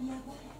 やばい。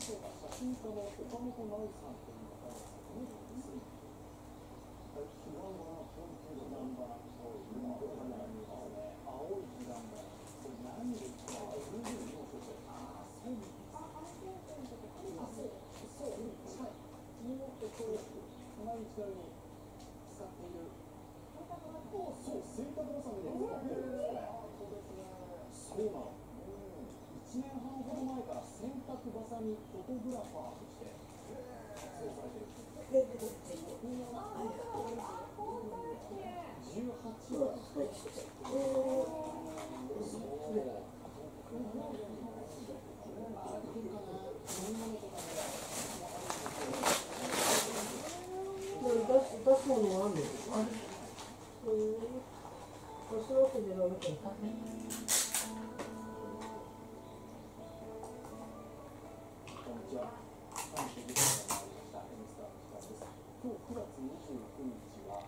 そう、正確なさで使っている。にフォトグラファーとしてです。出すものはあるんですわけではなくて。こんにちは。39歳になりました。M スターの時です。今日9月29日は、